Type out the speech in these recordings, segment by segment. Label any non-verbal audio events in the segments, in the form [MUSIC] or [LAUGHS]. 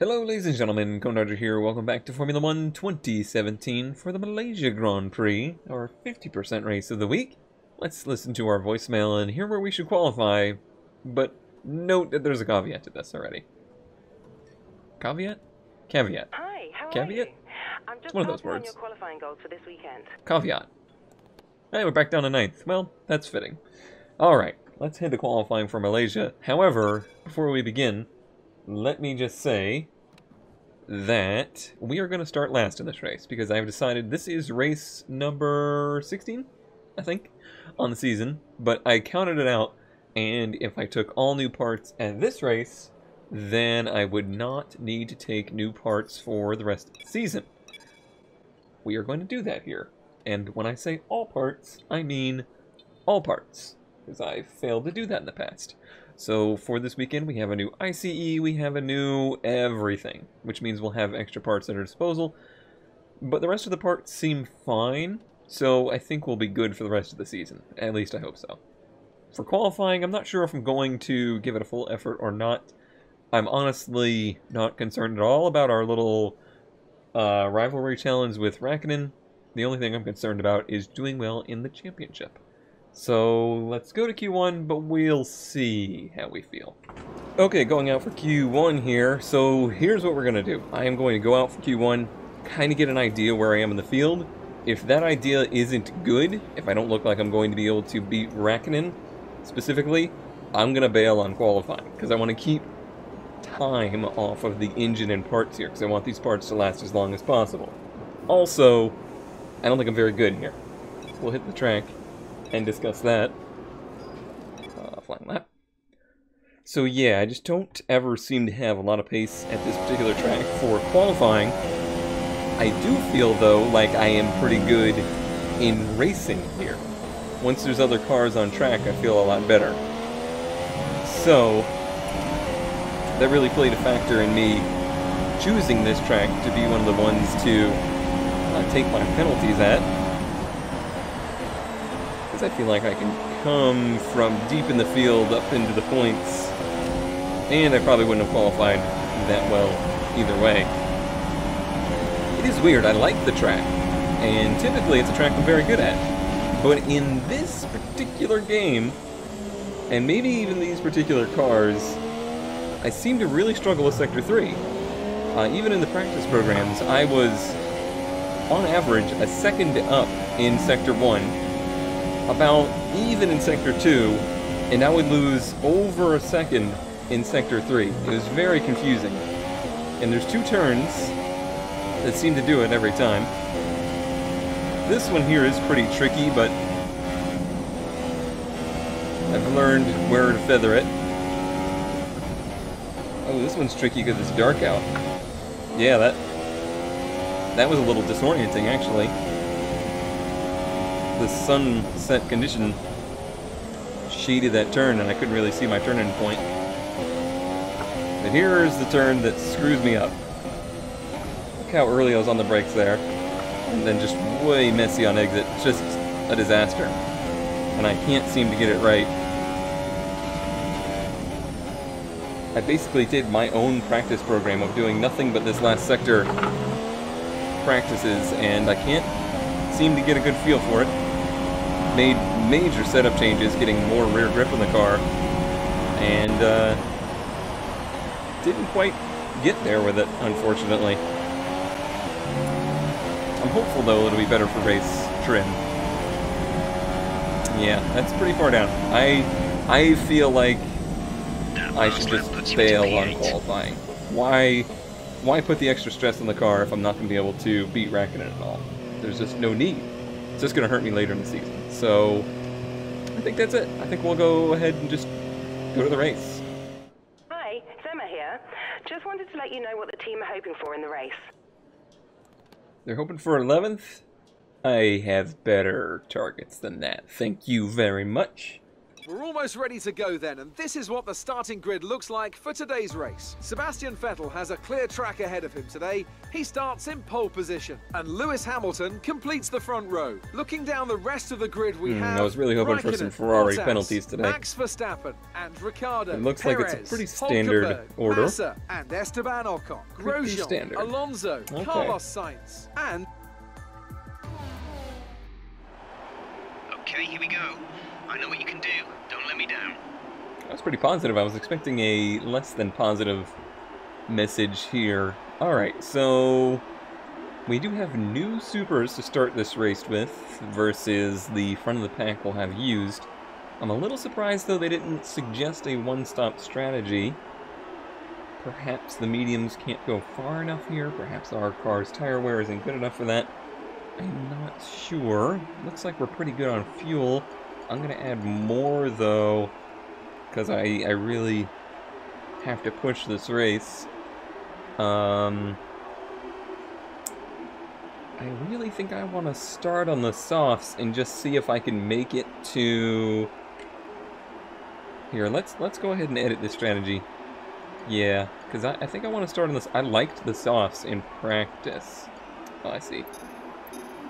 Hello, ladies and gentlemen, ConeDodger here. Welcome back to Formula One 2017 for the Malaysia Grand Prix, our 50% race of the week. Let's listen to our voicemail and hear where we should qualify, but note that there's a caveat to this already. Caveat? Caveat. Hi, how Caveat? are you? I'm just One of those on words. your qualifying goals for this weekend. Caveat. Hey, we're back down to ninth. Well, that's fitting. Alright, let's head to qualifying for Malaysia. However, before we begin, let me just say that we are going to start last in this race because I've decided this is race number 16, I think, on the season. But I counted it out, and if I took all new parts at this race, then I would not need to take new parts for the rest of the season. We are going to do that here. And when I say all parts, I mean all parts, because I failed to do that in the past. So for this weekend, we have a new ICE, we have a new everything, which means we'll have extra parts at our disposal. But the rest of the parts seem fine, so I think we'll be good for the rest of the season. At least I hope so. For qualifying, I'm not sure if I'm going to give it a full effort or not. I'm honestly not concerned at all about our little uh, rivalry challenge with Raikkonen. The only thing I'm concerned about is doing well in the championship. So let's go to Q1, but we'll see how we feel. Okay, going out for Q1 here. So here's what we're going to do. I am going to go out for Q1, kind of get an idea where I am in the field. If that idea isn't good, if I don't look like I'm going to be able to beat Raikkonen specifically, I'm going to bail on qualifying because I want to keep time off of the engine and parts here because I want these parts to last as long as possible. Also, I don't think I'm very good here. We'll hit the track and discuss that. Uh, flying lap. So yeah, I just don't ever seem to have a lot of pace at this particular track for qualifying. I do feel though like I am pretty good in racing here. Once there's other cars on track, I feel a lot better. So, that really played a factor in me choosing this track to be one of the ones to uh, take my penalties at. Because I feel like I can come from deep in the field up into the points. And I probably wouldn't have qualified that well either way. It is weird, I like the track. And typically it's a track I'm very good at. But in this particular game, and maybe even these particular cars, I seem to really struggle with Sector 3. Uh, even in the practice programs, I was, on average, a second up in Sector 1, about even in Sector 2, and I would lose over a second in Sector 3. It was very confusing. And there's two turns that seem to do it every time. This one here is pretty tricky, but I've learned where to feather it. Oh, this one's tricky because it's dark out. Yeah, that that was a little disorienting, actually. The sunset condition shaded that turn, and I couldn't really see my turn-in point. But here's the turn that screws me up. Look how early I was on the brakes there, and then just way messy on exit. It's just a disaster. And I can't seem to get it right. I basically did my own practice program of doing nothing but this last sector practices, and I can't seem to get a good feel for it. Made major setup changes, getting more rear grip in the car, and uh, didn't quite get there with it, unfortunately. I'm hopeful, though, it'll be better for race trim. Yeah, that's pretty far down. I I feel like I should just bail on qualifying. Why why put the extra stress on the car if I'm not going to be able to beat Raikkonen at all? There's just no need. It's just going to hurt me later in the season. So I think that's it. I think we'll go ahead and just go to the race. Hi, it's here. Just wanted to let you know what the team are hoping for in the race. They're hoping for 11th. I have better targets than that. Thank you very much. We're almost ready to go then, and this is what the starting grid looks like for today's race. Sebastian Vettel has a clear track ahead of him today. He starts in pole position, and Lewis Hamilton completes the front row. Looking down the rest of the grid, we Hmm, have I was really hoping for some Ferrari Bottas, penalties today. Max Verstappen and Ricciardo. It looks like it's a pretty standard Hulkenberg, order. Massa and Esteban Ocon. Pretty Grosjean, standard. Alonso, Okay. Carlos Sainz, and Okay, here we go. I know what you can do. Don't let me down. That was pretty positive. I was expecting a less than positive message here. Alright, so we do have new supers to start this race with versus the front of the pack will have used. I'm a little surprised though they didn't suggest a one-stop strategy. Perhaps the mediums can't go far enough here. Perhaps our car's tire wear isn't good enough for that. I'm not sure. Looks like we're pretty good on fuel. I'm gonna add more though, because I I really have to push this race. Um, I really think I want to start on the softs and just see if I can make it to. Here, let's let's go ahead and edit this strategy. Yeah, because I, I think I want to start on this. I liked the softs in practice. Oh, I see.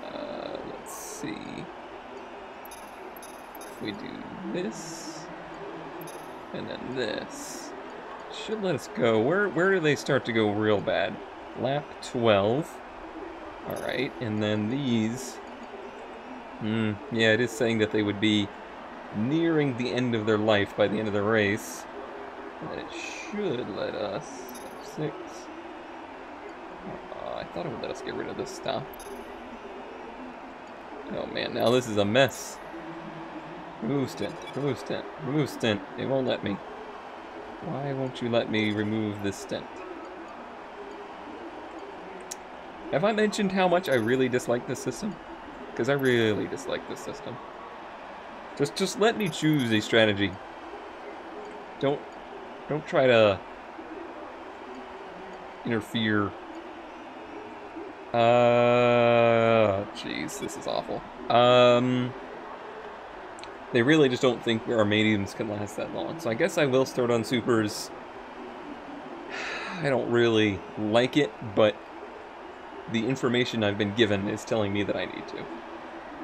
Uh, let's see. We do this, and then this, should let us go. Where where do they start to go real bad? Lap 12. All right, and then these. Hmm. Yeah, it is saying that they would be nearing the end of their life by the end of the race. And it should let us six. Uh, I thought it would let us get rid of this stuff. Oh man, now this is a mess. Remove stint, remove stint, remove stint. It won't let me. Why won't you let me remove this stint? Have I mentioned how much I really dislike this system? Because I really dislike this system. Just just let me choose a strategy. Don't don't try to interfere. Uh jeez, this is awful. Um they really just don't think our mediums can last that long. So I guess I will start on supers. [SIGHS] I don't really like it, but the information I've been given is telling me that I need to.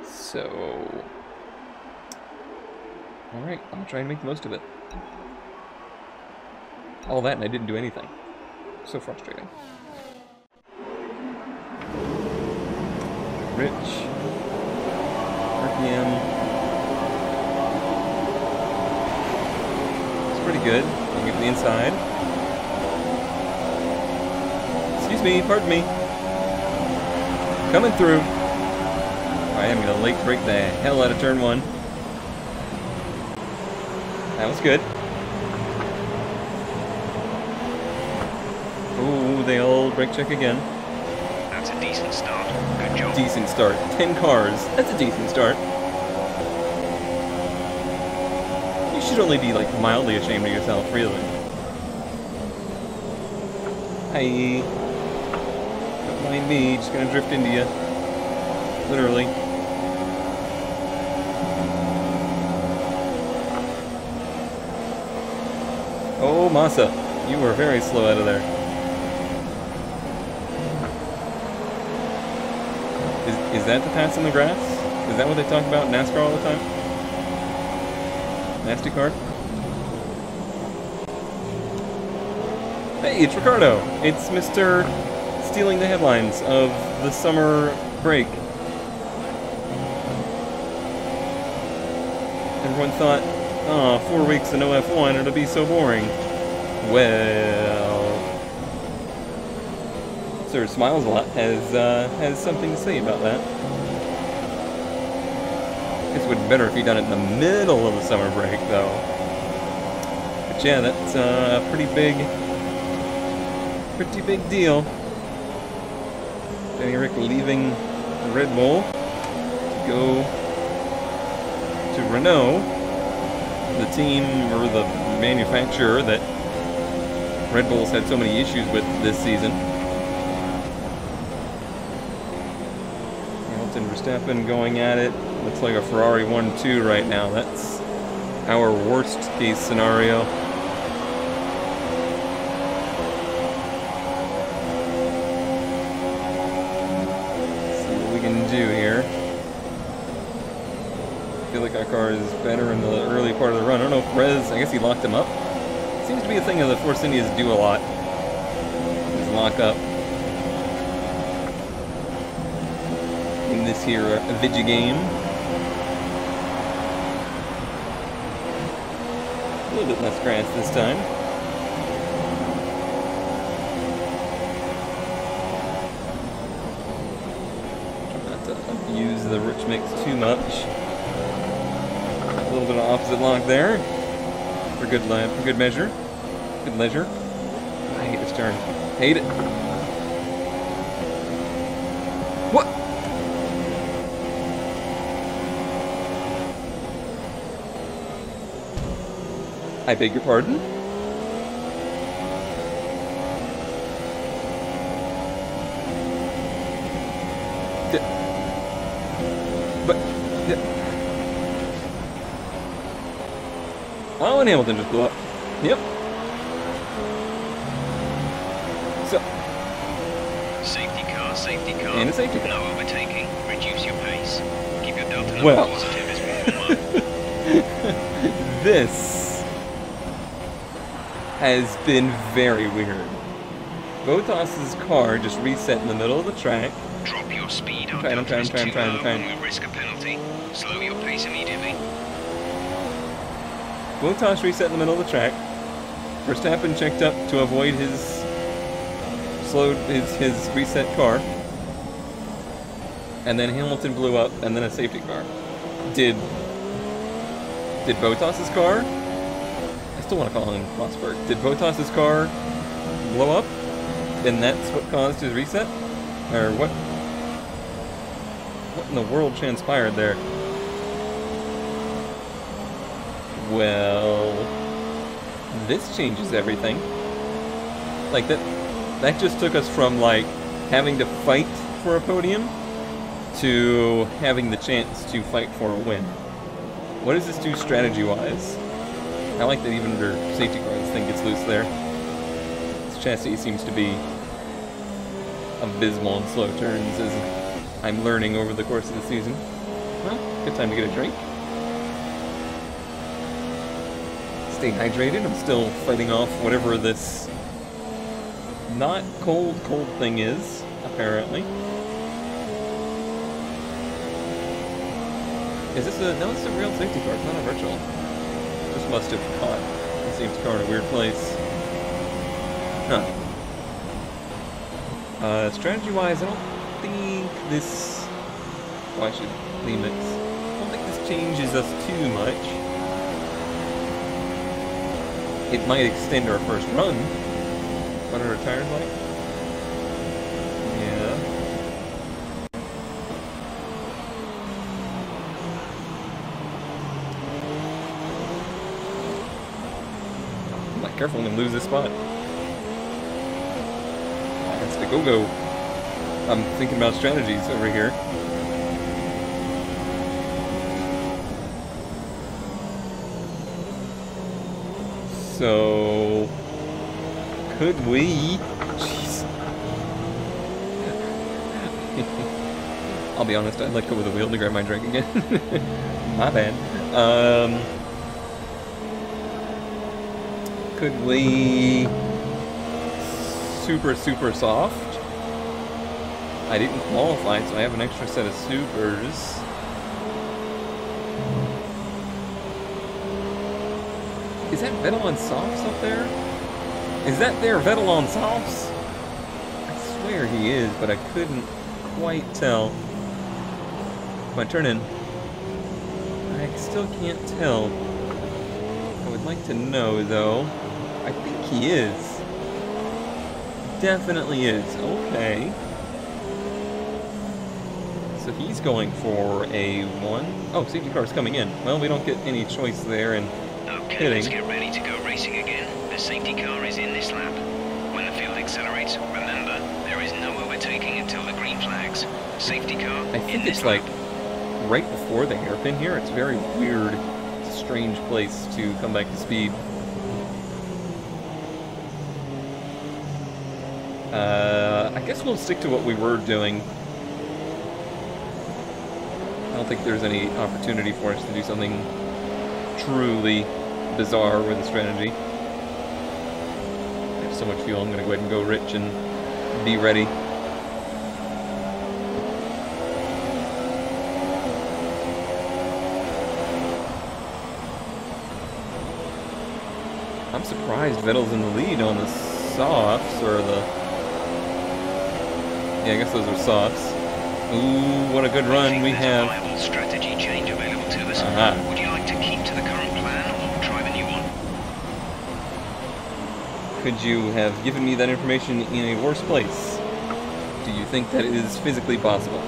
So Alright, I'll try and make the most of it. All that and I didn't do anything. So frustrating. Rich. RPM. It's pretty good. I'll get the inside. Excuse me, pardon me. Coming through. Alright, I am gonna late brake the hell out of turn one. That was good. Ooh, the old brake check again. That's a decent start. Good job. Decent start. Ten cars. That's a decent start. Should only be like mildly ashamed of yourself, really. Hi. Don't mind me, just gonna drift into you. Literally. Oh, Massa, you were very slow out of there. Is, is that the pass in the grass? Is that what they talk about in NASCAR all the time? Nasty card? Hey, it's Ricciardo. It's Mr. Stealing the headlines of the summer break. Everyone thought, oh, four weeks of no F1, it'll be so boring. Well, Sir Smiles a lot has uh, has something to say about that. Better if he'd done it in the middle of the summer break, though. But yeah, that's uh, a pretty big, pretty big deal. Danny Rick leaving Red Bull to go to Renault, the team or the manufacturer that Red Bull's had so many issues with this season. Hamilton Verstappen going at it. Looks like a Ferrari 1-2 right now. That's our worst case scenario. See what we can do here. I feel like our car is better in the early part of the run. I don't know if Rez, I guess he locked him up. Seems to be a thing that the Force Indians do a lot. Is lock up. In this here uh, Vigi game. A little bit less grass this time. Not to abuse the rich mix too much. A little bit of opposite lock there. For good for good measure. Good leisure. I hate this turn. Hate it. I beg your pardon? But... Oh, and Hamilton just blew up. Yep. So, Safety car, safety car. And a safety car. No overtaking. Reduce your pace. Keep your delta Well. positive as we warm up. this has been very weird. Bottas's car just reset in the middle of the track. Drop your speed. Trying, I'm trying, I'm trying, I'm trying, low I'm and we risk a penalty. Slow your pace immediately. Bottas reset in the middle of the track. Verstappen checked up to avoid his slowed his his reset car. And then Hamilton blew up and then a safety car. Did did Bottas's car? Still want to call him Rosberg. Did Bottas's car blow up? And that's what caused his reset? Or what what in the world transpired there? Well, this changes everything. Like that that just took us from like having to fight for a podium to having the chance to fight for a win. What does this do strategy-wise? I like that even under safety car this thing gets loose there. This chassis seems to be abysmal in slow turns as I'm learning over the course of the season. Well, good time to get a drink. Stay hydrated. I'm still fighting off whatever this not cold, cold thing is, apparently. Is this a... No, it's a real safety car. It's not a virtual. Just must have caught the safety car in a weird place. Huh. Uh, strategy-wise, I don't think this... Oh, I should it. I don't think this changes us too much. It might extend our first run. What our tires like? Yeah. I'm not careful, I'm gonna lose this spot. That's the go-go. I'm thinking about strategies over here. So, could we? [LAUGHS] I'll be honest, I'd let go of the wheel to grab my drink again. [LAUGHS] my bad. Um, Super, super soft. I didn't qualify, so I have an extra set of supers. Is that Vettel on softs up there? Is that there Vettel on softs? I swear he is, but I couldn't quite tell. My turn in. I still can't tell. I would like to know, though. He is. Definitely is. Okay. So he's going for a one. Oh, safety car is coming in. Well, we don't get any choice there, and Okay, Hitting. let's get ready to go racing again. The safety car is in this lap. When the field accelerates, remember, there is no overtaking until the green flags. Safety car I in think this it's like lap. right before the hairpin here. It's very weird strange place to come back to speed. Uh, I guess we'll stick to what we were doing. I don't think there's any opportunity for us to do something truly bizarre with the strategy. I have so much fuel, I'm gonna go ahead and go rich and be ready. I'm surprised Vettel's in the lead on the softs, or the... Yeah, I guess those are softs. Ooh, what a good run we have. strategy change available to us. Uh-huh. Would you like to keep to the current plan or try the new one? Could you have given me that information in a worse place? Do you think that is physically possible?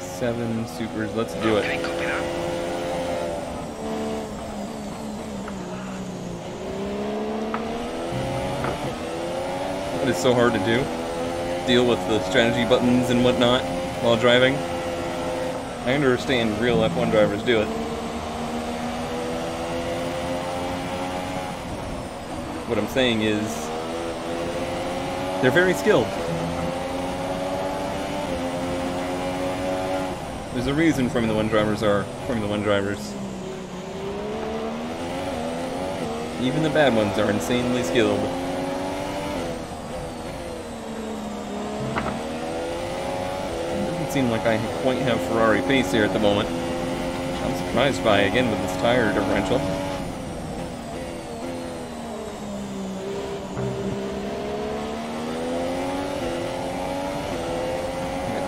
Seven supers, let's do it. Okay, copy that. It is so hard to do. Deal with the strategy buttons and whatnot while driving. I understand real F1 drivers do it. What I'm saying is, they're very skilled. There's a reason Formula One drivers are Formula One drivers. Even the bad ones are insanely skilled. Doesn't seem like I quite have Ferrari pace here at the moment. I'm surprised by again with this tire differential.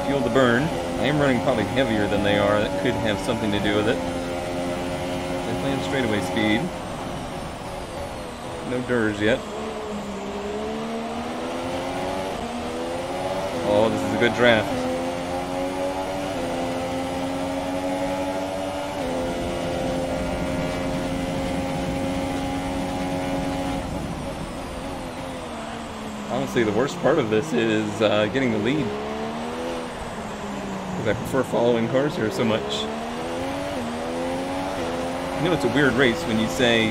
Fuel to burn. I am running probably heavier than they are. That could have something to do with it. They plan straightaway speed. No DRS yet. Oh, this is a good draft. Honestly, the worst part of this is uh, getting the lead. Because I prefer following cars here so much. You know, it's a weird race when you say,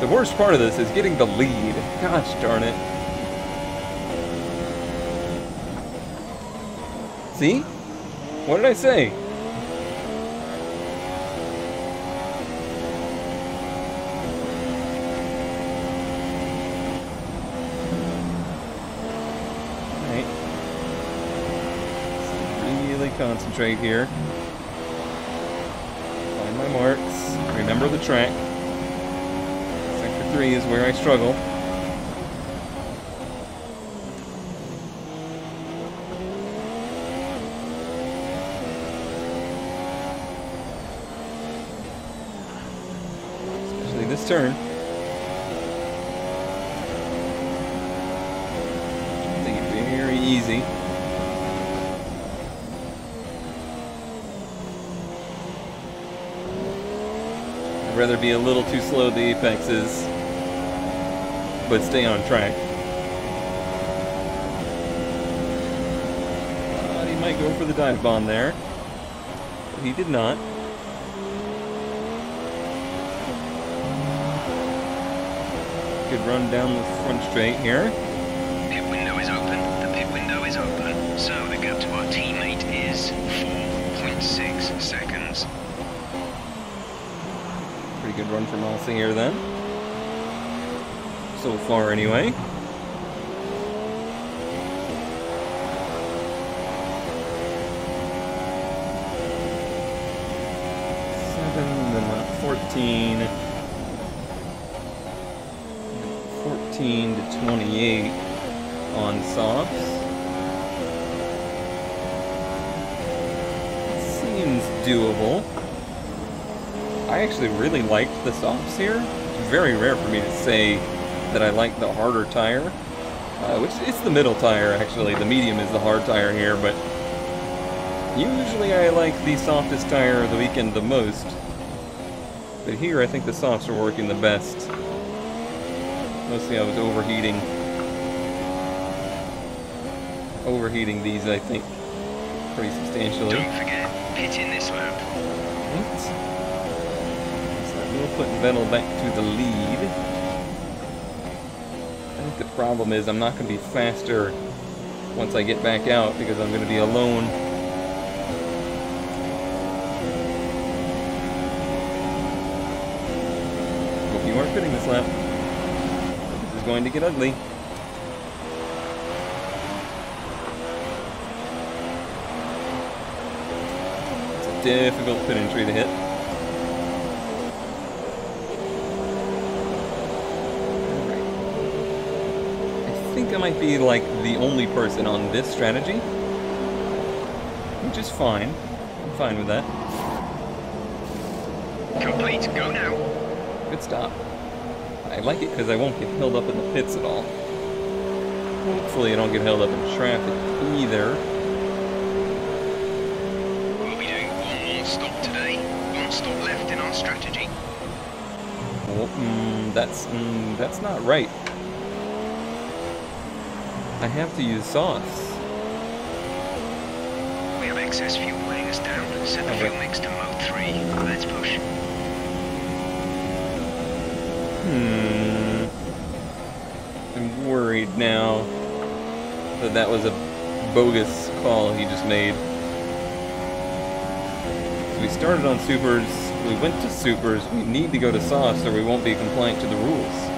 the worst part of this is getting the lead. Gosh darn it. See? What did I say? Alright. Really concentrate here. Find my marks. Remember the track. Sector 3 is where I struggle. Especially this turn. Take it very easy. I'd rather be a little too slow the apexes, but stay on track. Thought he might go for the dive bomb there, but he did not. Good run down the front straight here. Massa here then. So far, anyway. Seven, then not 14. 14 to 28 on softs. Seems doable. I actually really liked the softs here. It's very rare for me to say that I like the harder tire. Uh, which it's the middle tire actually. The medium is the hard tire here, but usually I like the softest tire of the weekend the most. But here I think the softs are working the best. Mostly I was overheating. Overheating these, I think. pretty substantially. Don't forget, pit in this lap. Right. Will put Vettel back to the lead. I think the problem is I'm not going to be faster once I get back out because I'm going to be alone. Hope you aren't pitting this lap. This is going to get ugly. It's a difficult pit entry to hit. I think I might be like the only person on this strategy. Which is fine. I'm fine with that. Complete, go now. Good stop. I like it because I won't get held up in the pits at all. Hopefully I don't get held up in traffic either. We'll be doing one more stop today. One stop left in our strategy. Well, mm, that's mm, that's not right. I have to use sauce. We have excess fuel weighing us down. Set the fuel mix to mode 3. Let's push. Hmm. I'm worried now that that was a bogus call he just made. We started on supers, we went to supers, we need to go to sauce or we won't be compliant to the rules.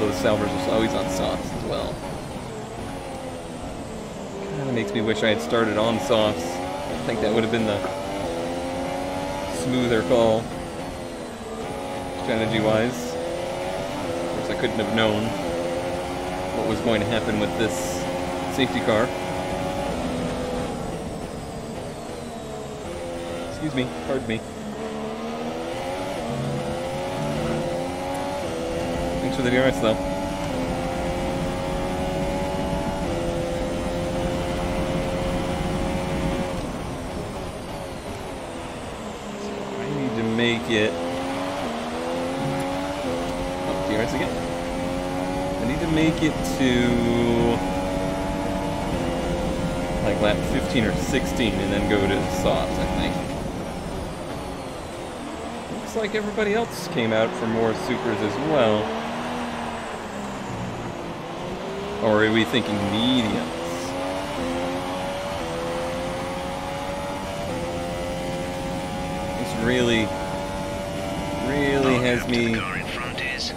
Those Saubers are always on sauce as well. Kinda makes me wish I had started on sauce. I think that would have been the smoother call, strategy-wise. Of course, I couldn't have known what was going to happen with this safety car. Excuse me, pardon me. For the DRS though. I need to make it. Oh, again. I need to make it to like lap 15 or 16 and then go to softs, I think. Looks like everybody else came out for more supers as well. Or are we thinking mediums? This really, really Our has gap to the me car in front is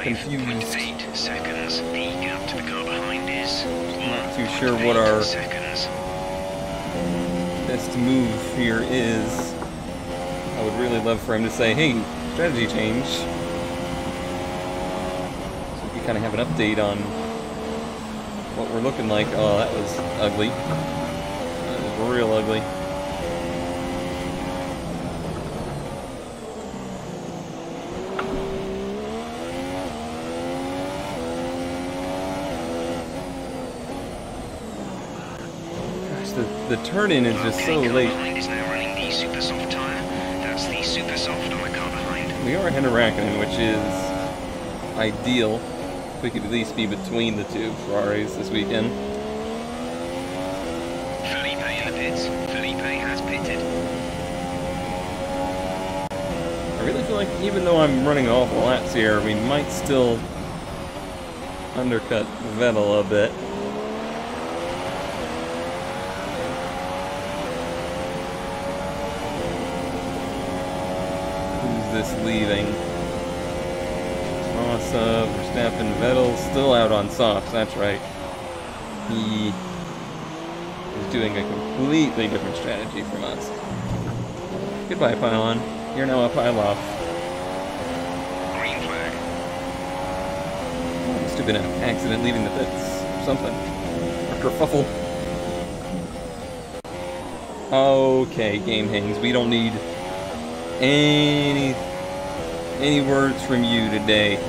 confused. 5.8 seconds. The gap to the car behind is Not too sure what our seconds. best move here is. I would really love for him to say, hey, strategy change. So we can kind of have an update on what we're looking like. Oh, that was ugly. That was real ugly. Gosh, the, the turn in is just so late. behind is now running the super soft tire. That's the super soft on the car behind. We are Raikkonen, which is ideal. We could at least be between the two Ferraris this weekend. Felipe in the pits. Felipe has pitted. I really feel like even though I'm running awful laps here, we might still undercut Vettel a bit. Who's this leaving? Massa, Verstappen, Vettel, still out on softs, that's right. He is doing a completely different strategy from us. Goodbye, Pylon. You're now a pile off. Green flag. Must have been an accident leaving the pits. or Something. A kerfuffle. Okay, game hangs. We don't need any any words from you today.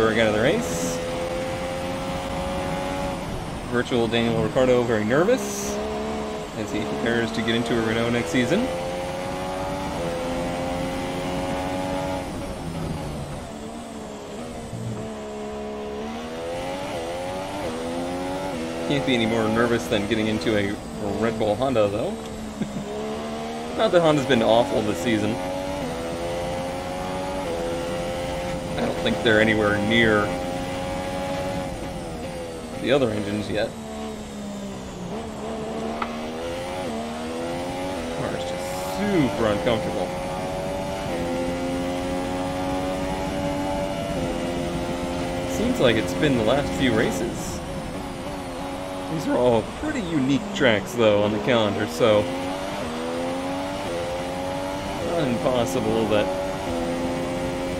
Hulkenberg out of the race. Virtual Daniel Ricciardo very nervous. as he prepares to get into a Renault next season. Can't be any more nervous than getting into a Red Bull Honda, though. [LAUGHS] Not that Honda's been awful this season. I don't think they're anywhere near the other engines yet. Car is just super uncomfortable. Seems like it's been the last few races. These are all pretty unique tracks, though, on the calendar, so... Not impossible that...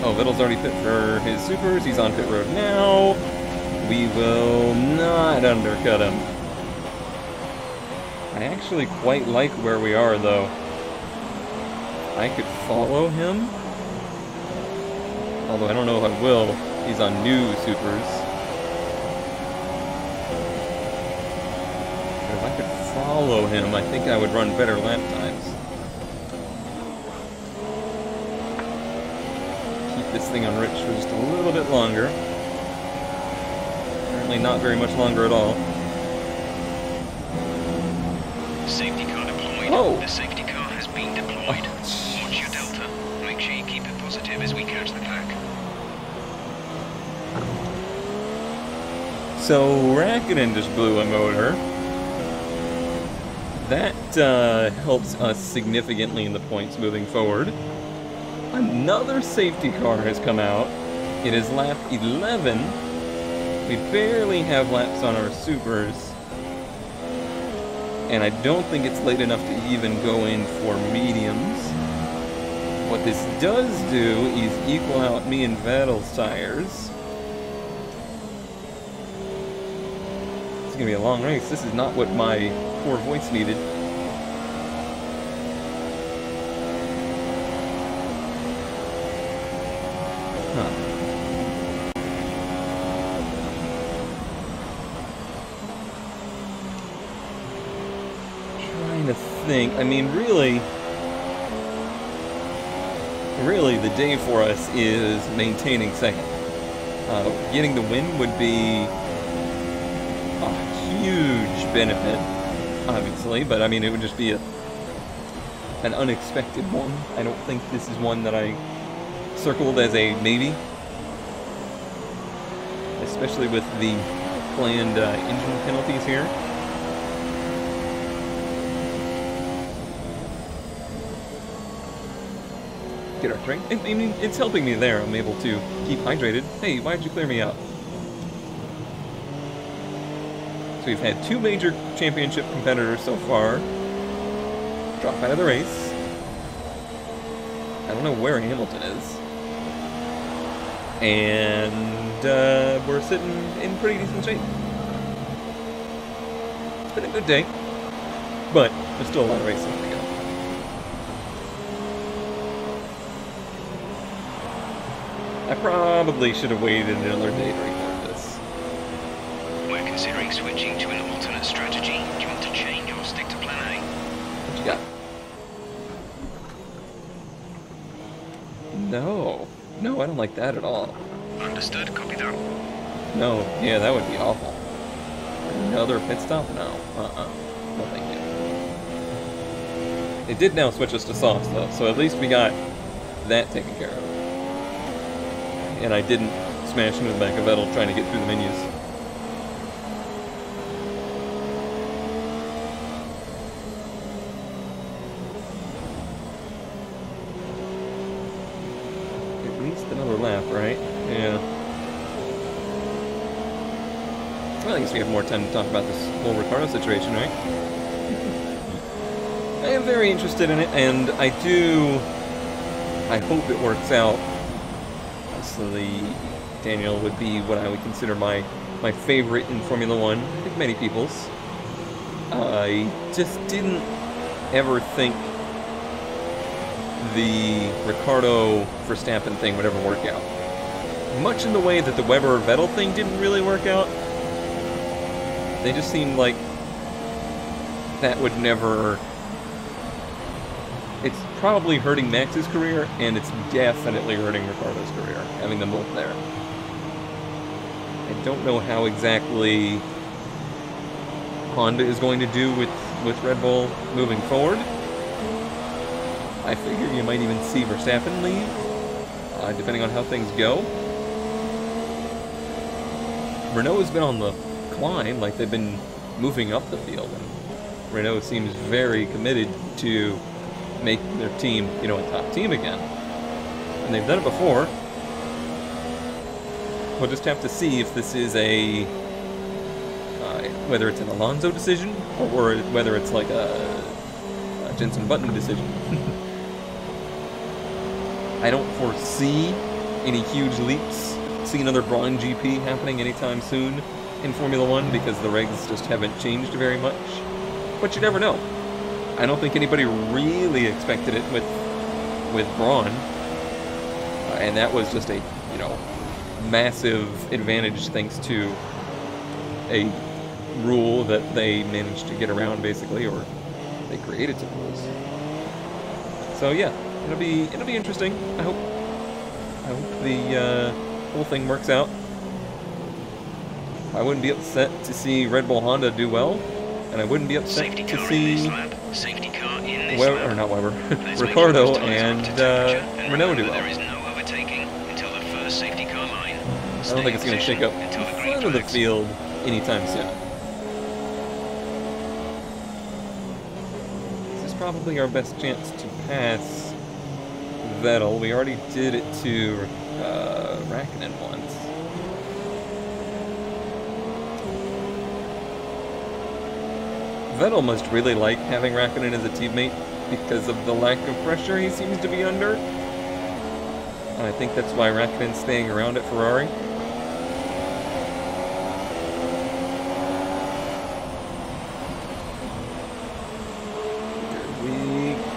Oh, Vettel's already fit for his supers. He's on pit road now. We will not undercut him. I actually quite like where we are, though. I could follow him. Although I don't know if I will. He's on new supers. But if I could follow him, I think I would run better lap times. Keep this thing on rich for just a little bit longer. Apparently not very much longer at all. Safety car deployed. Oh. The safety car has been deployed. Oh, Watch your delta. Make sure you keep it positive as we catch the pack. So Raikkonen just blew a motor. That uh, helps us significantly in the points moving forward. Another safety car has come out. It is lap 11. We barely have laps on our supers. And I don't think it's late enough to even go in for mediums. What this does do is equal out me and Vettel's tires. It's gonna be a long race. This is not what my poor voice needed. Huh. Trying to think. I mean, really, really, the day for us is maintaining second. Uh, getting the win would be a huge benefit, obviously, but I mean, it would just be a, an unexpected one. I don't think this is one that I circled as a maybe, especially with the planned uh, engine penalties here. Drink. I mean, it's helping me there. I'm able to keep hydrated. Hey, why'd you clear me out? So we've had two major championship competitors so far drop out of the race. I don't know where Hamilton is. And uh, we're sitting in pretty decent shape. It's been a good day, but there's still a lot of racing to go. I probably should have waited another day to record this. We're considering switching to an alternate strategy. Do you want to change or stick to plan A? What you got? No. No, I don't like that at all. Understood. Copy that. No, yeah, that would be awful. Another pit stop? No. Uh-uh. No, thank you. It did now switch us to softs, though, so at least we got that taken care of. And I didn't smash into the back of Vettel trying to get through the menus. At least another lap, right? Yeah. Well, I guess we have more time to talk about this whole Ricciardo situation, right? [LAUGHS] I am very interested in it, and I do. I hope it works out. Obviously, Daniel would be what I would consider my my favorite in Formula One. Think many people's. I just didn't ever think the Ricciardo Verstappen thing would ever work out. Much in the way that the Webber Vettel thing didn't really work out. They just seemed like that would never. Probably hurting Max's career, and it's definitely hurting Ricciardo's career, having them both there. I don't know how exactly Honda is going to do with, with Red Bull moving forward. I figure you might even see Verstappen leave, uh, depending on how things go. Renault has been on the climb, like they've been moving up the field, and Renault seems very committed to make their team, you know, a top team again. And they've done it before. We'll just have to see if this is a uh, whether it's an Alonso decision or whether it's like a, a Jensen Button decision. [LAUGHS] I don't foresee any huge leaps. See another Brawn GP happening anytime soon in Formula One because the regs just haven't changed very much. But you never know. I don't think anybody really expected it with with Brawn, uh, and that was just a you know massive advantage thanks to a rule that they managed to get around basically, or they created some rules. So yeah, it'll be it'll be interesting. I hope I hope the uh, whole thing works out. I wouldn't be upset to see Red Bull Honda do well, and I wouldn't be upset to see lap. Safety car in this Webber, or not Webber, [LAUGHS] Ricciardo sure those tyres are and uh, Renault do well. There is no overtaking until the first safety car line. I don't think it's going to shake up until the the front of the field anytime soon. This is probably our best chance to pass Vettel. We already did it to uh, Raikkonen once. Vettel must really like having Raikkonen as a teammate because of the lack of pressure he seems to be under. And I think that's why Raikkonen's staying around at Ferrari.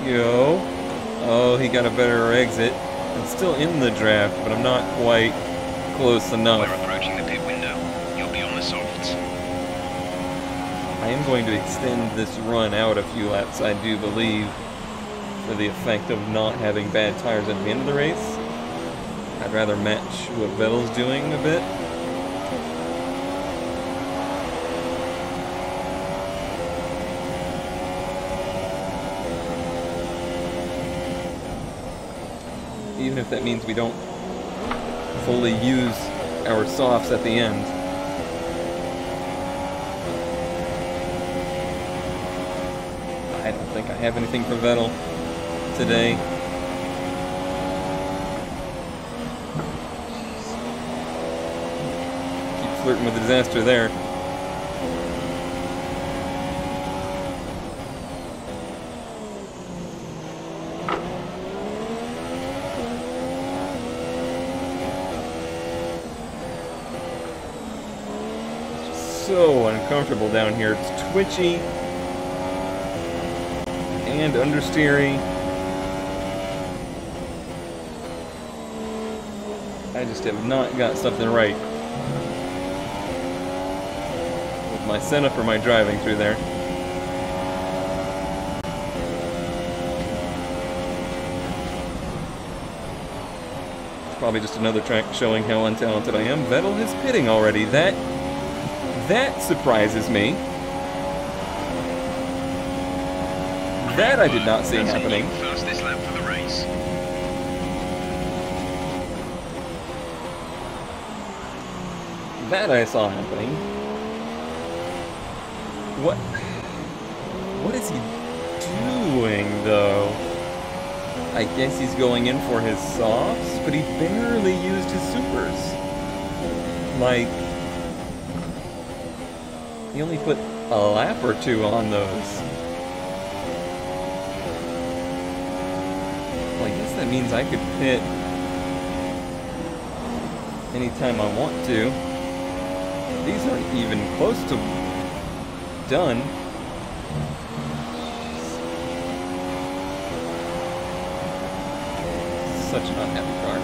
Here we go. Oh, he got a better exit. I'm still in the draft, but I'm not quite close enough. We're approaching the pit I am going to extend this run out a few laps, I do believe, for the effect of not having bad tires at the end of the race. I'd rather match what Vettel's doing a bit. Even if that means we don't fully use our softs at the end. I don't think I have anything for Vettel today. Keep flirting with the disaster there. So uncomfortable down here. It's twitchy and understeering. I just have not got something right with my setup or my driving through there. It's probably just another track showing how untalented I am. Vettel is pitting already. That that surprises me. That I did not see happening. That I saw happening. What? What is he doing, though? I guess he's going in for his softs, but he barely used his supers. Like, he only put a lap or two on those. Well, I guess that means I could pit anytime I want to. These aren't even close to done. Such an unhappy car.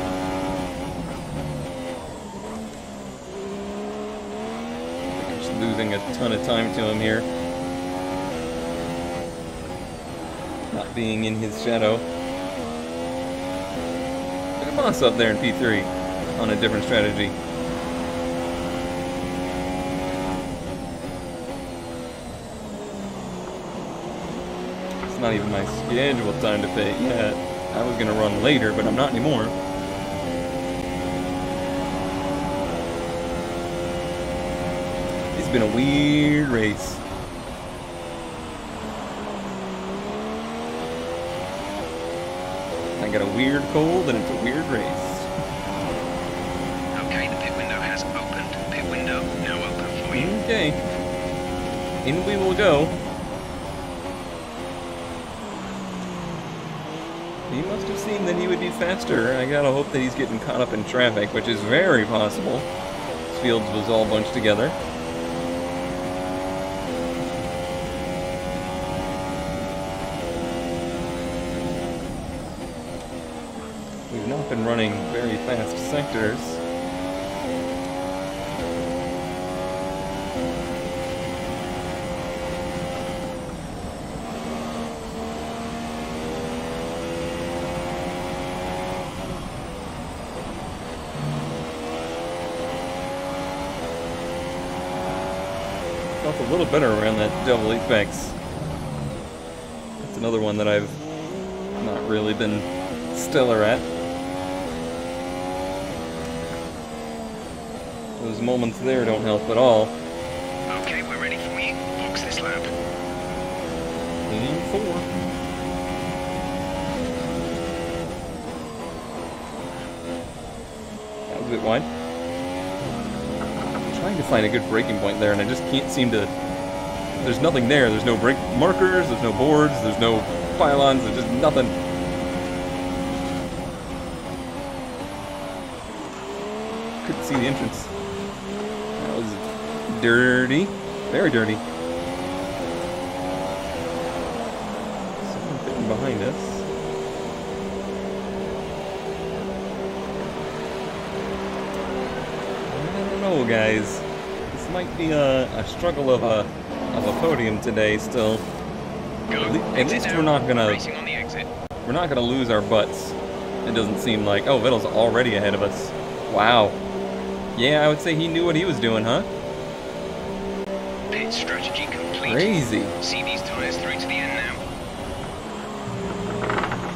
I'm just losing a ton of time to him here. not being in his shadow. Moss up there in P3 on a different strategy. It's not even my scheduled time to pit yet. I was gonna run later, but I'm not anymore. It's been a weird race. I got a weird cold and it's a weird race. Okay, the pit window has opened. Pit window now open for you. Okay. In we will go. He must have seen that he would be faster. I gotta hope that he's getting caught up in traffic, which is very possible. This fields was all bunched together. We've not been running very fast sectors. Felt a little better around that double apex. That's another one that I've not really been stellar at. Those moments there don't help at all. Okay, we're ready for you. Box this lap. Lean four. That was a bit wide. I'm trying to find a good braking point there, and I just can't seem to. There's nothing there. There's no brake markers. There's no boards. There's no pylons. There's just nothing. Couldn't see the entrance. Dirty. Very dirty. Someone fitting behind us. I don't know, guys. This might be a, a struggle of a of a podium today. Still, Go. At le- at least we're not gonna- we're not gonna lose our butts. It doesn't seem like. Oh, Vettel's already ahead of us. Wow. Yeah, I would say he knew what he was doing, huh? Pit strategy complete. Crazy. See these tires through to the end now.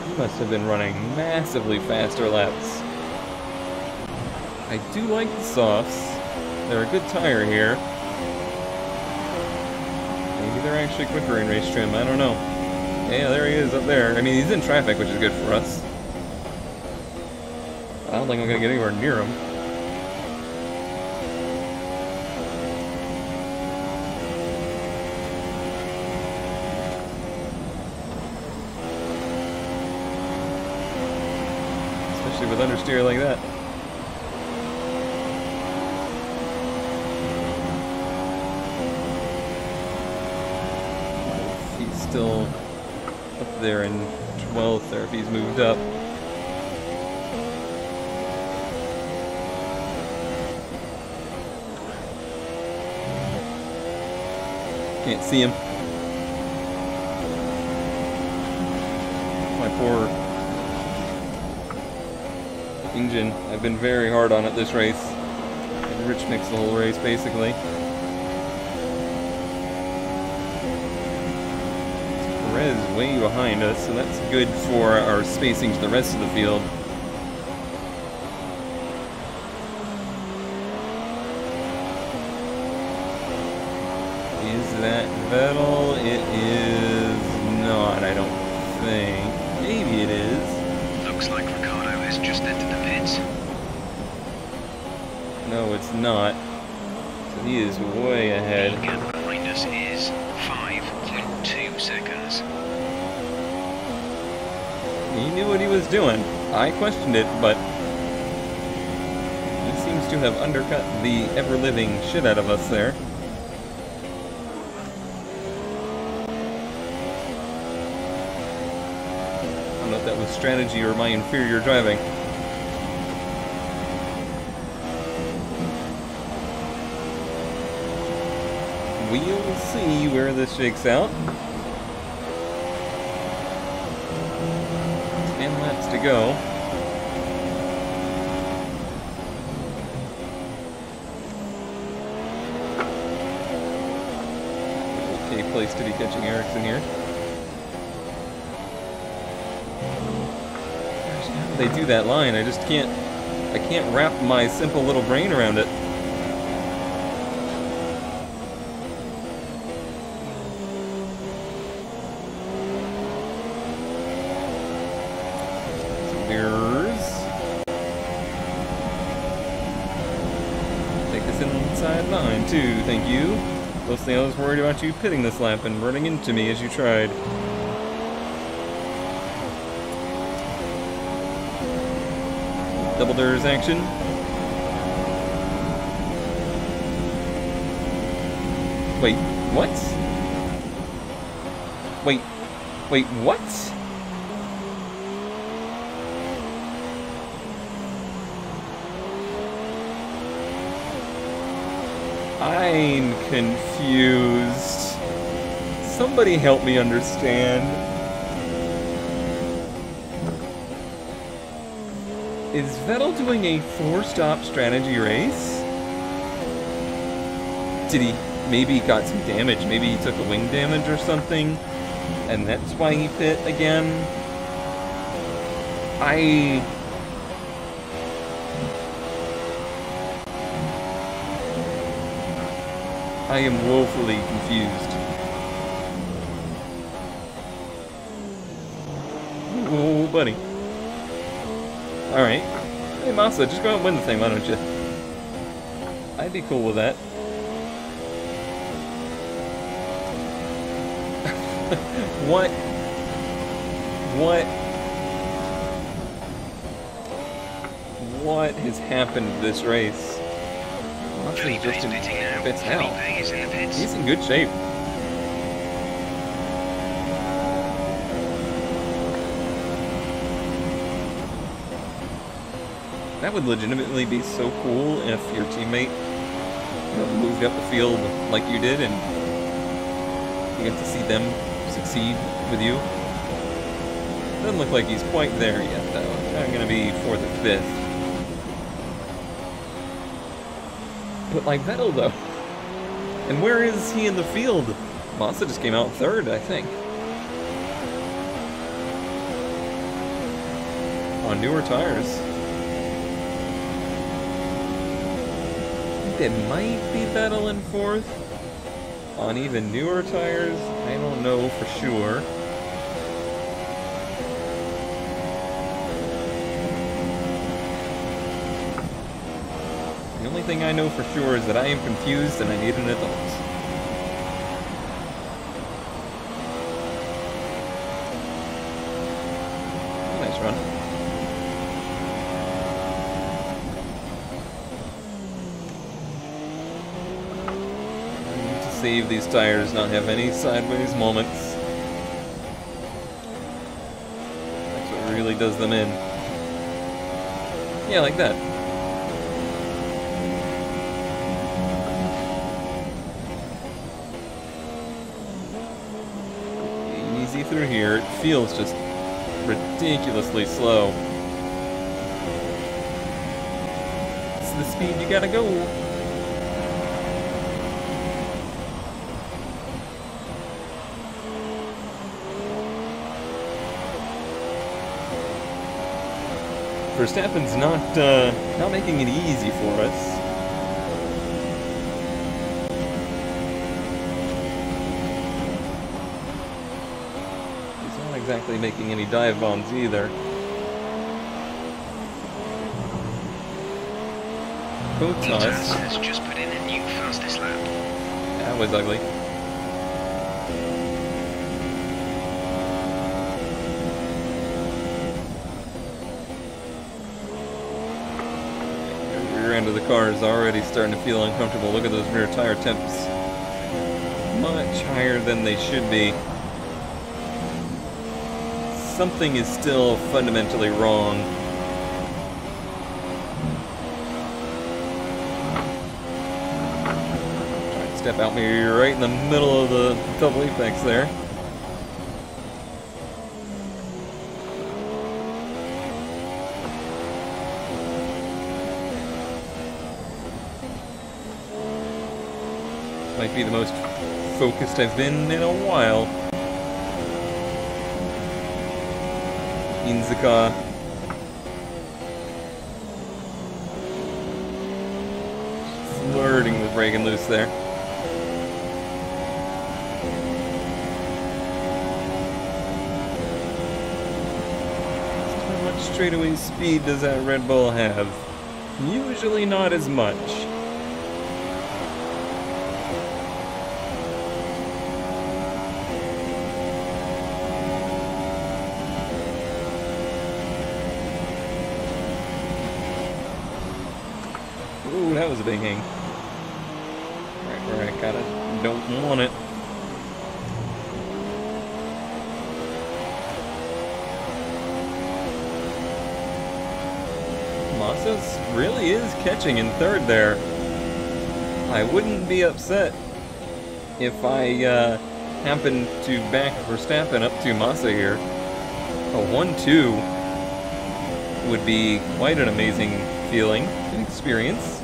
He must have been running massively faster laps. I do like the softs. They're a good tire here. Maybe they're actually quicker in race trim, I don't know. Yeah, there he is up there. I mean, he's in traffic, which is good for us. I don't think I'm gonna get anywhere near him. Especially with understeer like that. He's still up there in 12th, or if he's moved up. Can't see him. My poor engine. I've been very hard on it this race. Rich mixed the whole race basically. Perez way behind us, so that's good for our spacing to the rest of the field. Is that Vettel? It is not, I don't think. Maybe it is. Looks like Ricciardo has just entered the pits. No, it's not. So he is way The ahead. gap behind us is 5.2 seconds. He knew what he was doing. I questioned it, but he seems to have undercut the ever-living shit out of us there. I don't know if that was strategy or my inferior driving. We'll see where this shakes out. to go. Okay place to be catching Ericsson here. Gosh, how do they do that line? I just can't I can't wrap my simple little brain around it. Mostly I was worried about you pitting this lap and running into me as you tried. Double doors action. Wait, what? Wait, wait, what? I'm confused. Somebody help me understand. Is Vettel doing a four-stop strategy race? Did he maybe got some damage? Maybe he took a wing damage or something, and that's why he pit again? I... I am woefully confused. Oh, buddy. Alright. Hey, Massa, just go out and win the thing, why don't you? I'd be cool with that. [LAUGHS] what? What? What has happened to this race? Felipe's just in pitting now. bits now. Felipe is in the pits. He's in good shape. That would legitimately be so cool if your teammate moved up the field like you did and you get to see them succeed with you. Doesn't look like he's quite there yet, though. Not gonna be fourth or fifth. But like Vettel, though. And where is he in the field? Massa just came out third, I think. On newer tires. I think might be Vettel in fourth. On even newer tires, I don't know for sure. Thing I know for sure is that I am confused and I need an adult. Nice run. I need to save these tires, not have any sideways moments. That's what really does them in. Yeah, like that. Easy through here. It feels just ridiculously slow. It's the speed you gotta go. Verstappen's not uh, not making it easy for us. He's not exactly making any dive bombs either. Bottas Bottas. has just put in a new fastest lap. That was ugly. The rear end of the car is already starting to feel uncomfortable. Look at those rear tire temps. Much higher than they should be something is still fundamentally wrong. Trying to step out maybe right in the middle of the double apex there. Might be the most focused I've been in a while. Inzaka. Flirting with breaking loose there. How much straightaway speed does that Red Bull have? Usually not as much. Ooh, that was a big hang. Right where I kinda don't want it. Massa's really is catching in third there. I wouldn't be upset if I uh, happened to back Verstappen up to Massa here. A 1-2 would be quite an amazing feeling and experience.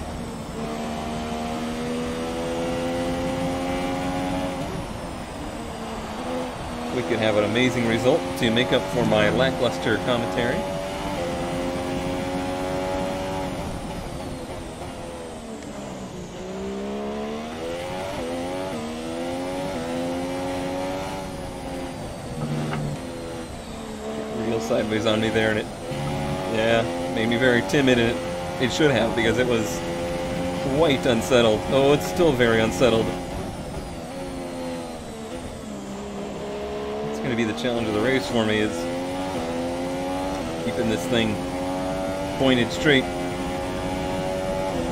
We could have an amazing result to make up for my lackluster commentary. Real sideways on me there, and it, yeah, made me very timid, and it, it should have because it was quite unsettled. Oh, it's still very unsettled. It's going to be the challenge of the race for me is keeping this thing pointed straight.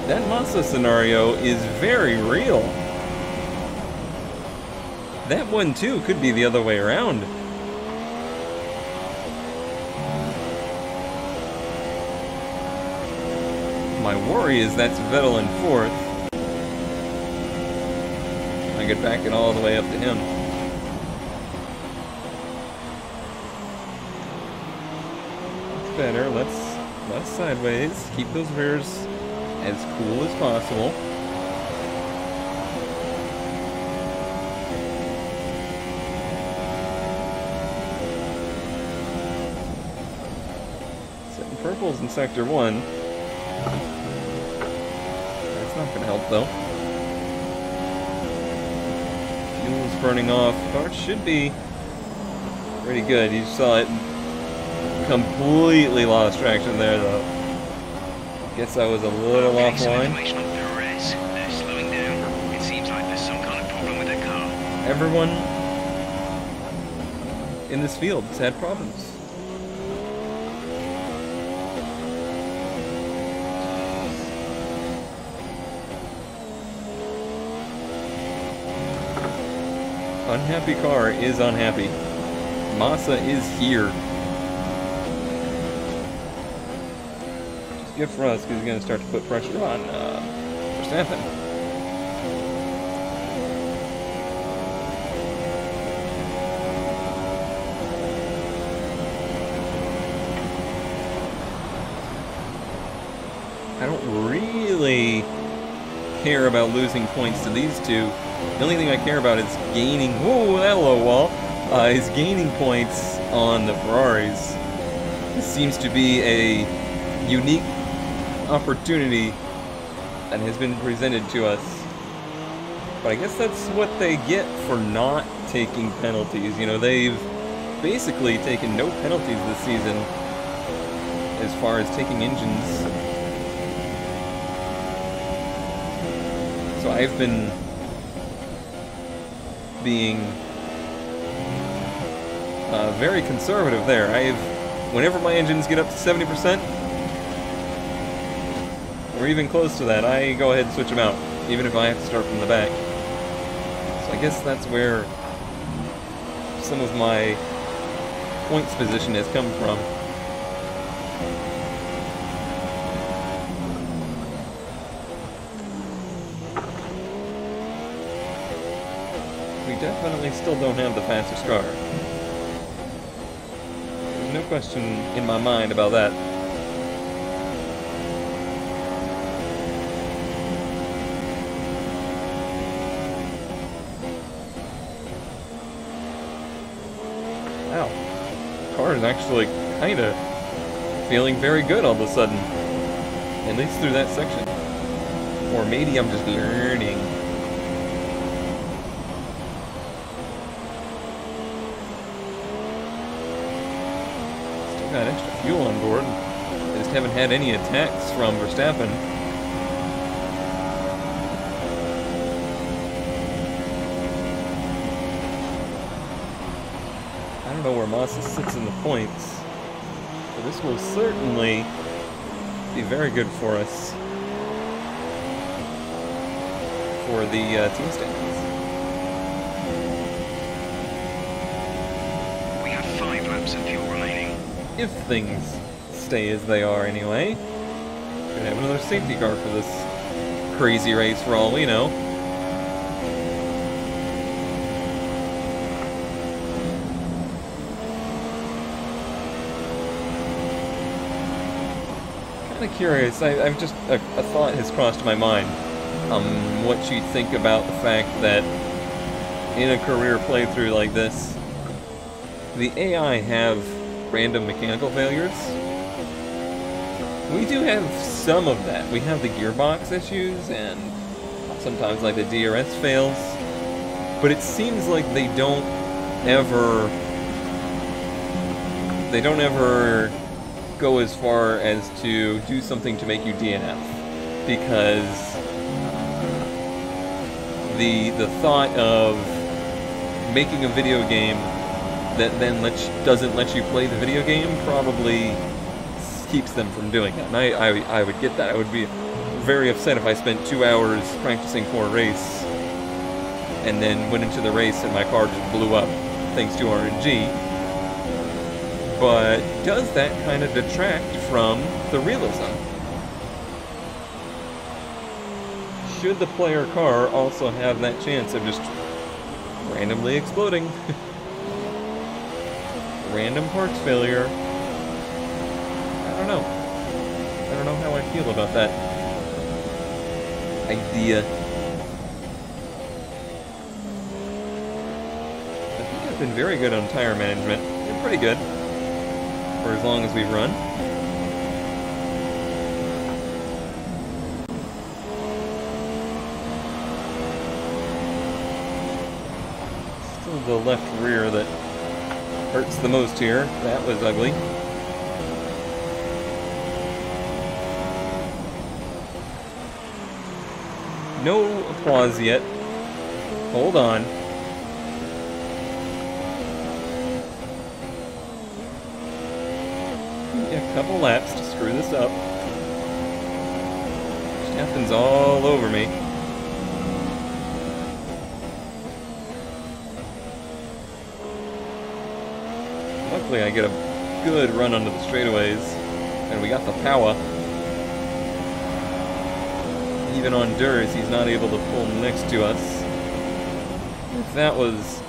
That Massa scenario is very real. That one too could be the other way around. My worry is that's Vettel in fourth. I could back it all the way up to him. Better. Let's let's sideways. Keep those rears as cool as possible. Setting purples in sector one. That's not gonna help though. Fuel's burning off. Car should be pretty good. You saw it completely lost traction there though. Guess I was a little some offline. information on Perez. They're slowing down. It seems like kind of problem with their car. Everyone in this field has had problems. Unhappy car is unhappy. Massa is here. Which is good for us because he's going to start to put pressure on uh, Verstappen. I don't really care about losing points to these two. The only thing I care about is gaining. Whoa, that low wall. Uh, is gaining points on the Ferraris. This seems to be a unique opportunity that has been presented to us. But I guess that's what they get for not taking penalties. You know, they've basically taken no penalties this season as far as taking engines So I've been being uh, very conservative there. I've, whenever my engines get up to 70%, even close to that, I go ahead and switch them out, even if I have to start from the back. So I guess that's where some of my points position has come from. We definitely still don't have the fastest car. There's no question in my mind about that. Wow. Car is actually kind of feeling very good all of a sudden. At least through that section. Or maybe I'm just learning. Still got extra fuel on board. I just haven't had any attacks from Verstappen. I don't know where Massa sits points, this will certainly be very good for us for the uh, team standings. We have five laps of fuel remaining. If things stay as they are anyway. Could have another safety car for this crazy race for all we know. Curious. I, I've just a, a thought has crossed my mind. Um, what you think about the fact that in a career playthrough like this, the AI have random mechanical failures. We do have some of that. We have the gearbox issues and sometimes like the DRS fails. But it seems like they don't ever they don't ever go as far as to do something to make you DNF because the the thought of making a video game that then lets doesn't let you play the video game probably keeps them from doing that. And I, I, I would get that. I would be very upset if I spent two hours practicing for a race and then went into the race and my car just blew up thanks to RNG. But does that kind of detract from the realism? Should the player car also have that chance of just randomly exploding? [LAUGHS] random parts failure. I don't know. I don't know how I feel about that idea. I think I've been very good on tire management. Been pretty good for as long as we've run. Still the left rear that hurts the most here. That was ugly. No applause yet. Hold on. A couple laps to screw this up. Steffen's all over me. Luckily, I get a good run onto the straightaways, and we got the power. Even on DRS, he's not able to pull next to us. If that was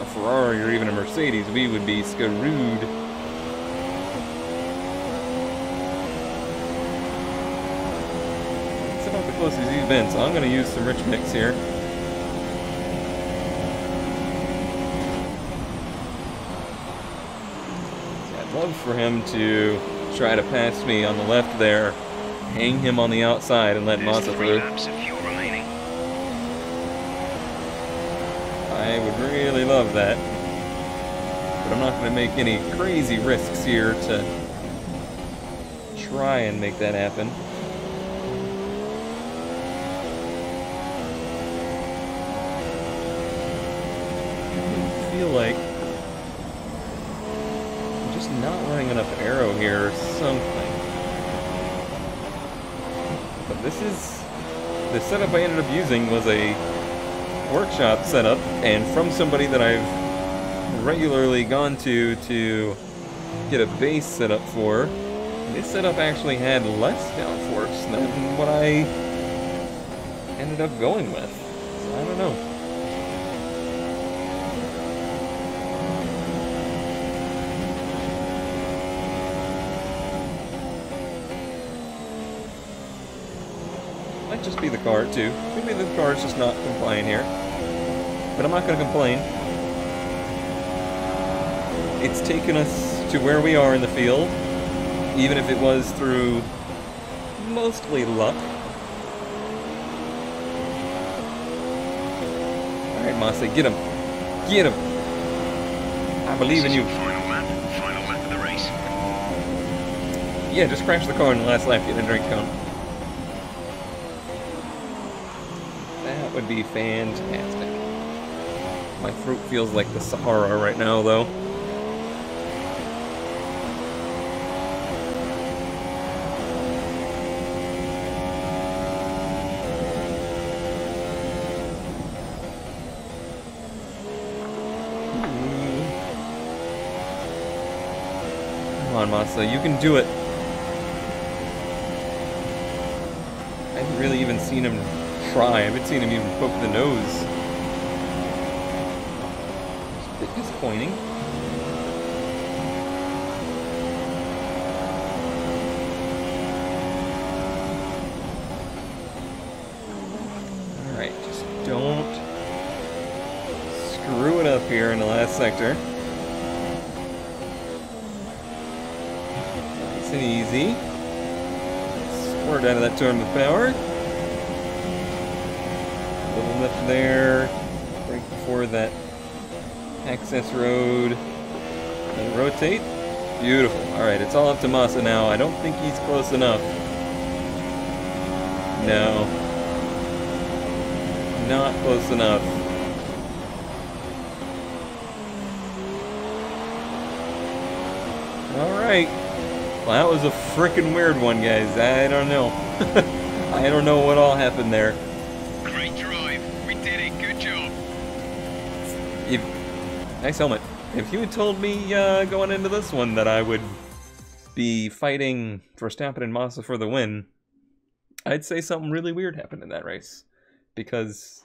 a Ferrari or even a Mercedes, we would be screwed. It's about the so I'm going to use some rich mix here. I'd love for him to try to pass me on the left there, hang him on the outside, and let There's Massa through. laps of fuel remaining. I would really love that. But I'm not going to make any crazy risks here to try and make that happen. I feel like I'm just not running enough aero here or something. But this is the setup I ended up using was a workshop setup, and from somebody that I've regularly gone to to get a base set up for, this setup actually had less downforce than what I ended up going with. So I don't know. Might just be the car too. Maybe the car's just not complying here. But I'm not gonna complain. it's taken us to where we are in the field, even if it was through mostly luck. Alright, Massa, get him. Get him. I believe in you. Final lap. Final lap of the race. Yeah, just crash the car in the last lap, get a drink cone. That would be fantastic. My throat feels like the Sahara right now, though. Hmm. Come on, Massa, you can do it. I haven't really even seen him try. I haven't seen him even poke the nose. It's a bit disappointing. Alright, just don't screw it up here in the last sector. Nice and easy. Squirt out of that turn with power. There. Right before that access road. And rotate. Beautiful. Alright, it's all up to Massa now. I don't think he's close enough. No. Not close enough. Alright. Well, that was a freaking weird one, guys. I don't know. [LAUGHS] I don't know what all happened there. Great drive. We did it. Good job. If, nice helmet. If you had told me uh, going into this one that I would be fighting for Verstappen and Massa for the win, I'd say something really weird happened in that race. Because,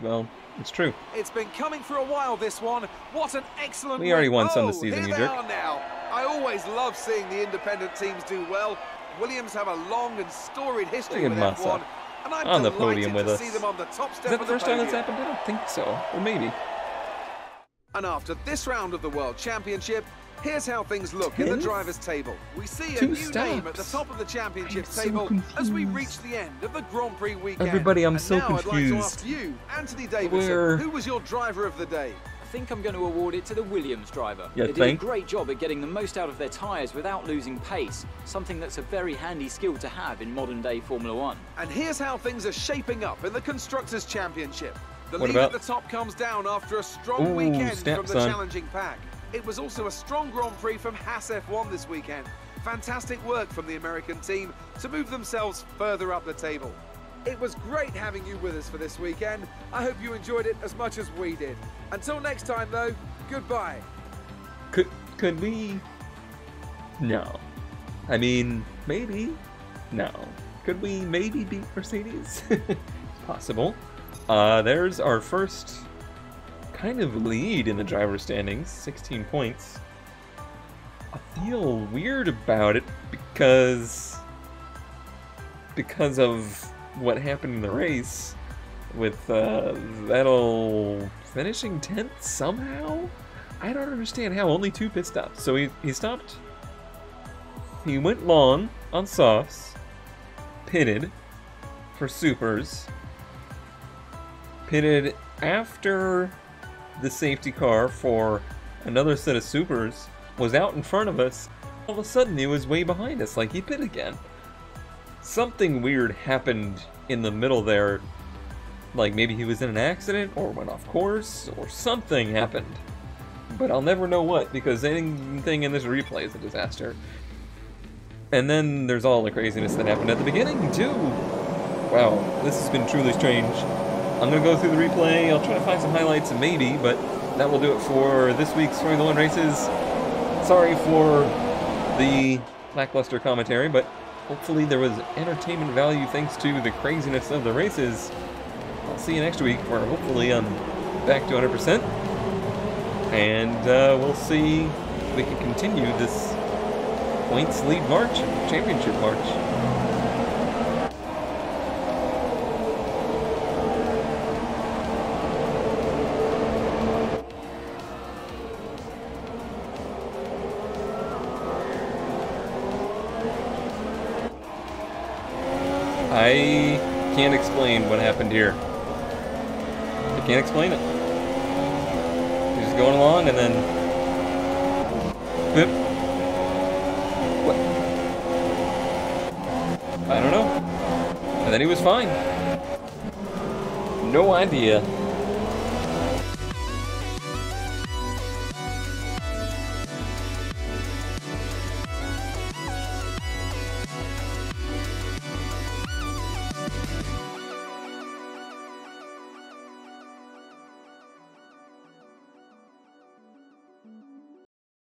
well, it's true. It's been coming for a while, this one. What an excellent We already won some this Oh, season, here you jerk. are now. I always love seeing the independent teams do well. Williams have a long and storied history Look with Massa F1, and I'm on the podium with us. see them on the top step Is that the the first time that's happened? I don't think so. Or maybe. And after this round of the World Championship, here's how things look in the drivers' table. We see a Two new name at the top of the championship I'm so table as we reach the end of the Grand Prix weekend. Everybody, I'm and so now I'd like to confused. ask you, Anthony Davidson, Where- who was your driver of the day? I think I'm going to award it to the Williams driver. You they think? did a great job at getting the most out of their tyres without losing pace, something that's a very handy skill to have in modern day Formula One. And here's how things are shaping up in the Constructors' Championship. The What lead about- at the top comes down after a strong Ooh, weekend from the son. challenging pack. It was also a strong Grand Prix from Haas F1 this weekend. Fantastic work from the American team to move themselves further up the table. It was great having you with us for this weekend. I hope you enjoyed it as much as we did. Until next time, though, goodbye. Could could we? No. I mean, maybe. No. Could we maybe beat Mercedes? [LAUGHS] it's Possible. Uh, there's our first kind of lead in the driver standings, 16 points. I feel weird about it because because of what happened in the race with uh, Vettel finishing 10th somehow. I don't understand how only two pit stops. So he, he stopped. He went long on softs, pitted for supers, pitted after the safety car for another set of supers, was out in front of us. All of a sudden, he was way behind us, like he pit again. Something weird happened in the middle there. Like maybe he was in an accident or went off course or something happened but I'll never know what because anything in this replay is a disaster. And then there's all the craziness that happened at the beginning too. Wow, this has been truly strange. I'm gonna go through the replay. I'll try to find some highlights, maybe, but that will do it for this week's Formula One races. Sorry for the lackluster commentary, but hopefully there was entertainment value thanks to the craziness of the races. I'll see you next week where hopefully I'm back to 100% and uh, we'll see if we can continue this points lead march, championship march. Can't explain what happened here. I can't explain it. He's just going along and then. Boop. What? I don't know. And then he was fine. No idea.